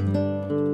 Música